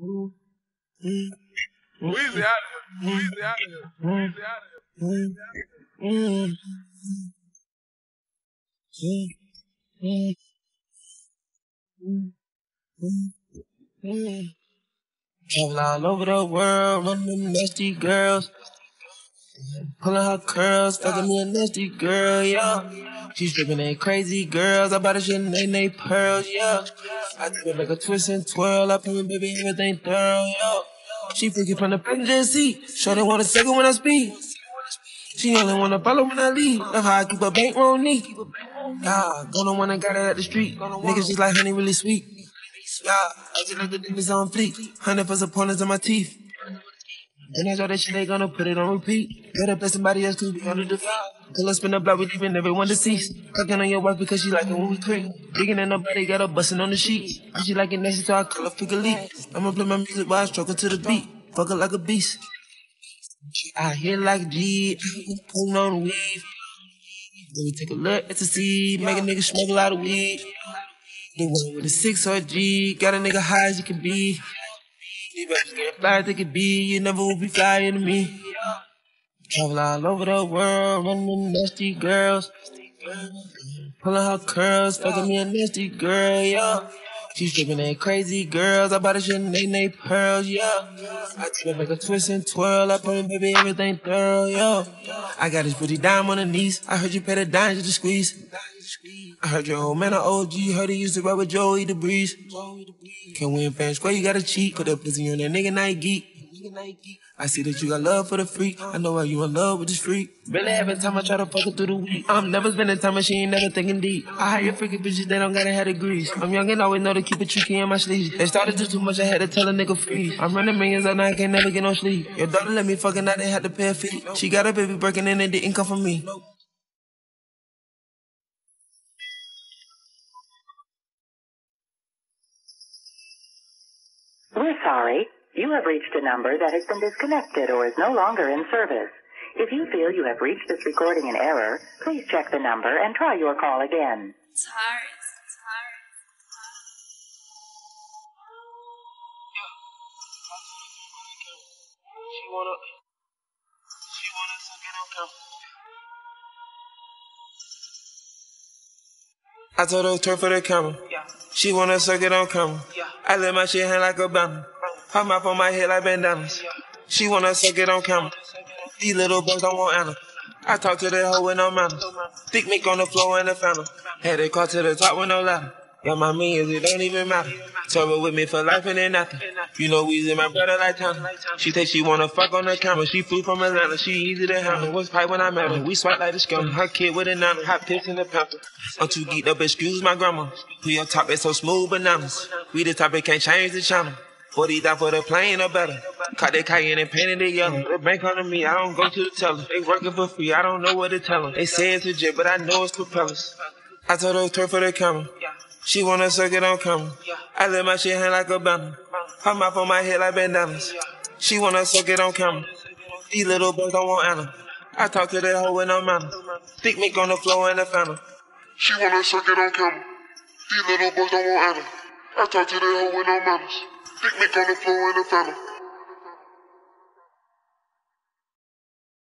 Wheezy out of here. Wheezy out of here. Wheezy out of here. Travel all over the world, running nasty girls. Pulling her curls, fucking me a nasty girl, yeah. She's dripping that crazy girls, I bought a shit and they pearls, yeah. I do it like a twist and twirl, I me baby everything thorough, yeah. She freaking from the passenger seat, they want a second when I speak. She only wanna follow when I leave, Love how I keep a bankroll neat. Yeah, gonna wanna got it at the street, niggas just like honey really sweet. Yeah, I just like the niggas on fleek, hundred for supporters on my teeth. Then I saw that shit, they gonna put it on repeat. Better play somebody else to be under the Till I spin the block we even everyone deceased. Cooking on your wife because she like when we creep. Digging in the body, got her busting on the sheets. She like it next to I call her figure leap. I'ma play my music while I struggle to the beat. Fuck her like a beast. I hear like G, pulling on the weed. Then we take a look at the seed, make a nigga smoke a lot of weed. They went with a six or a G, got a nigga high as you can be. As they can be, you never will be flying to me. Travel all over the world, running nasty girls. Pulling her curls, fucking me a nasty girl, yeah. She's dripping that crazy girls, I bought a shit they they pearls, yeah. I trip like a twist and twirl, I put baby everything thorough, yeah. I got this pretty dime on the knees, I heard you pay the dime just to squeeze. I heard your old man a OG, heard he used to ride with Joey the Breeze. Can't win fan square, you gotta cheat, put that pussy on that nigga night geek. I see that you got love for the freak. I know why you in love with this freak. Really every time I try to fuck her through the week. I'm never spending time and she ain't never thinking deep. I hire freaking bitches, they don't gotta have degrees. I'm young and always know to keep it tricky in my sleeves. They started to too much, I had to tell a nigga freeze. I'm running millions all night, can't never get no sleep. Your daughter let me fucking out, they had to pay a fee. She got a baby breaking in, it didn't come from me. We're sorry. You have reached a number that has been disconnected or is no longer in service. If you feel you have reached this recording in error, please check the number and try your call again. It's hard. It's hard. She wanna, she wanna suck it on camera. I told her turn for the camera. She wanna suck it on camera. I let my shit hang like a banner. Her mouth on my head like bandanas. She wanna suck it on camera. These little boys don't want Anna. I talk to that hoe with no manners. Thick Mick on the floor in the phantom. Had it caught to the top with no ladder. Yeah, my millions, it don't even matter. Trouble with me for life and then nothing. You know Wheezy, my brother like Tana. She say she wanna fuck on the camera. She flew from Atlanta. She easy to handle. Was pipe when I met her. We swipe like the scum. Her kid with a nana. Hot piss in the panther. I'm too geeked up, excuse my grandma. Put your top, it's so smooth bananas. We the topic can't change the channel. 40 down for the plane or better. Caught that cayenne and painted it yellow. The bank under me, I don't go to the teller. They working for free, I don't know what to tell them. They say it's legit, but I know it's propellers. I told her turn for the camera. She wanna suck it on camera. I let my shit hang like a banner. Her mouth on my head like bandanas. She wanna suck it on camera. These little boys don't want Anna. I talk to that hoe with no manners. Thick Mick on the floor in the phantom. She wanna suck it on camera. These little boys don't want Anna. I talk to that hoe with no manners. Thick Mick on the floor in the phantom.